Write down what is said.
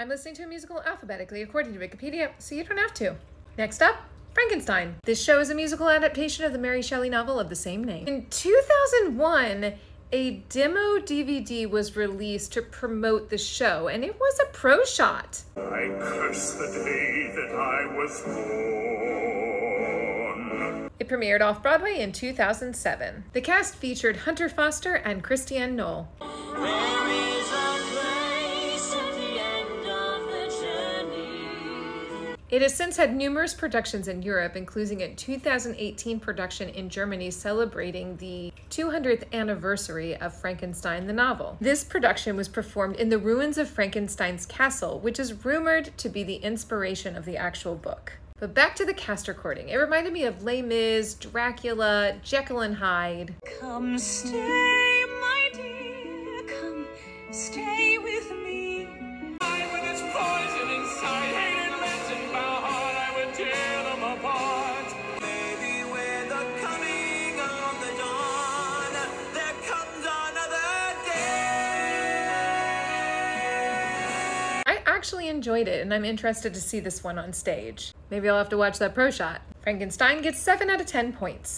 I'm listening to a musical alphabetically according to Wikipedia, so you don't have to. Next up, Frankenstein. This show is a musical adaptation of the Mary Shelley novel of the same name. In 2001, a demo DVD was released to promote the show, and it was a pro shot. I curse the day that I was born. It premiered off Broadway in 2007. The cast featured Hunter Foster and Christiane Noll. It has since had numerous productions in Europe, including a 2018 production in Germany celebrating the 200th anniversary of Frankenstein the novel. This production was performed in the ruins of Frankenstein's castle, which is rumored to be the inspiration of the actual book. But back to the cast recording. It reminded me of Les Mis, Dracula, Jekyll and Hyde. Come stay, my dear, come stay actually enjoyed it, and I'm interested to see this one on stage. Maybe I'll have to watch that pro shot. Frankenstein gets 7 out of 10 points.